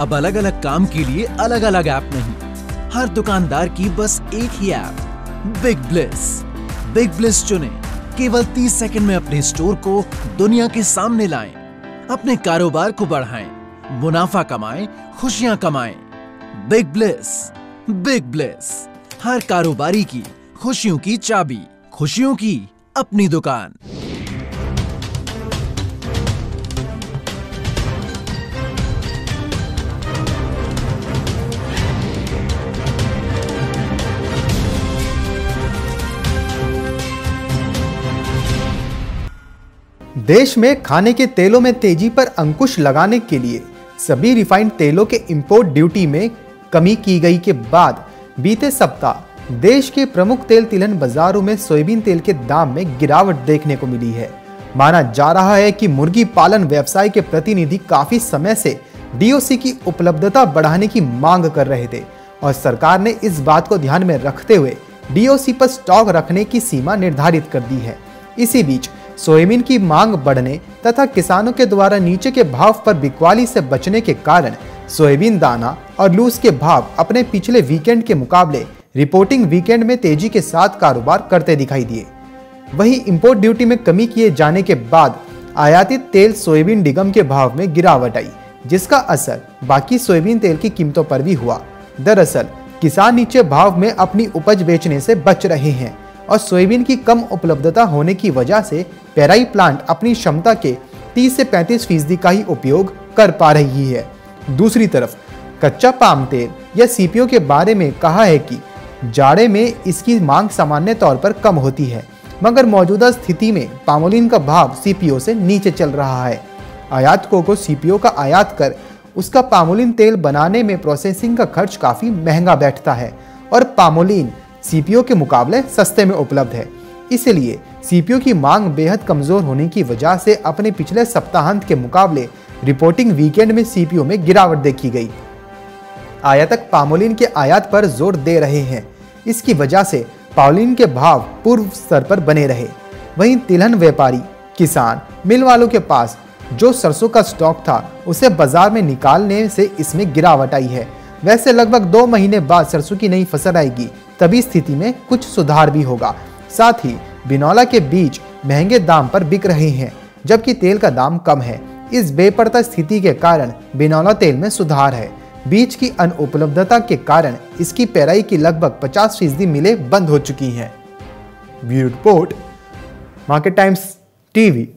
अब अलग अलग काम के लिए अलग अलग ऐप नहीं। हर दुकानदार की बस एक ही app Big Bliss Big Bliss चुने, केवल 30 सेकंड में अपने स्टोर को दुनिया के सामने लाएँ, अपने कारोबार को बढ़ाएँ, मुनाफा कमाएँ, खुशियाँ कमाएँ। बिग ब्लिस बिग ब्लिस हर कारोबारी की खुशियों की चाबी, खुशियों की अपनी दुकान। देश में खाने के तेलों में तेज़ी पर अंकुश लगाने के लिए सभी रिफाइंड तेलों के इंपोर्ट ड्यूटी में कमी की गई के बाद बीते सप्ताह देश के प्रमुख तेल तिलहन बाजारों में सोयाबीन तेल के दाम में गिरावट देखने को मिली है। माना जा रहा है कि मुर्गी पालन व्यवसाय के प्रतिनिधि काफ़ी समय से डीओसी की उपलब्धता बढ़ाने की मांग कर रहे थे और सरकार ने इस बात को ध्यान में रखते हुए डीओसी पर स्टॉक रखने की सीमा निर्धारित कर दी है। इसी बीच सोयाबीन की मांग बढ़ने तथा किसानों के द्वारा नीचे के भाव पर बिकवाली से बचने के कारण सोयाबीन दाना और लूस के भाव अपने पिछले वीकेंड के मुकाबले रिपोर्टिंग वीकेंड में तेज़ी के साथ कारोबार करते दिखाई दिए। वहीं इंपोर्ट ड्यूटी में कमी किए जाने के बाद आयातित तेल सोयाबीन निगम के भाव में गिरावट आई, जिसका असर बाकी सोयाबीन तेल की कीमतों पर भी हुआ। दरअसल, किसान नीचे भाव में अपनी उपज बेचने से बच रहे हैं। और सोयाबीन की कम उपलब्धता होने की वजह से पेराई प्लांट अपनी क्षमता के 30 से 35 फ़ीसदी का ही उपयोग कर पा रही है। दूसरी तरफ़, कच्चा पाम तेल या सीपीओ के बारे में कहा है कि जाड़े में इसकी मांग सामान्य तौर पर कम होती है, मगर मौजूदा स्थिति में पामोलिन का भाव सीपीओ से नीचे चल रहा है। आयातकों को सीपीओ का आयात कर उसका पामोलिन तेल बनाने में प्रोसेसिंग का खर्च काफ़ी महँगा बैठता है और पामोलिन सीपीओ के मुकाबले सस्ते में उपलब्ध है। इसलिए सीपीओ की मांग बेहद कमज़ोर होने की वजह से अपने पिछले सप्ताहांत के मुकाबले रिपोर्टिंग वीकेंड में सीपीओ में गिरावट देखी गई। आयातक पामोलिन के आयात पर ज़ोर दे रहे हैं। इसकी वजह से पामोलिन के भाव पूर्व स्तर पर बने रहे। वहीं तिलहन व्यापारी किसान मिल वालों के पास जो सरसों का स्टॉक था, उसे बाज़ार में निकालने से इसमें गिरावट आई है। वैसे लगभग दो महीने बाद सरसों की नई फ़सल आएगी। तभी स्थिति में कुछ सुधार भी होगा। साथ ही, बिनौला के बीज महँगे दाम पर बिक रहे हैं, जबकि तेल का दाम कम है। इस बेपरता स्थिति के कारण बिनौला तेल में सुधार है। बीज की अनुपलब्धता के कारण इसकी पेराई की लगभग 50 फ़ीसदी मिलें बंद हो चुकी हैं। Bureau report, Market Times TV.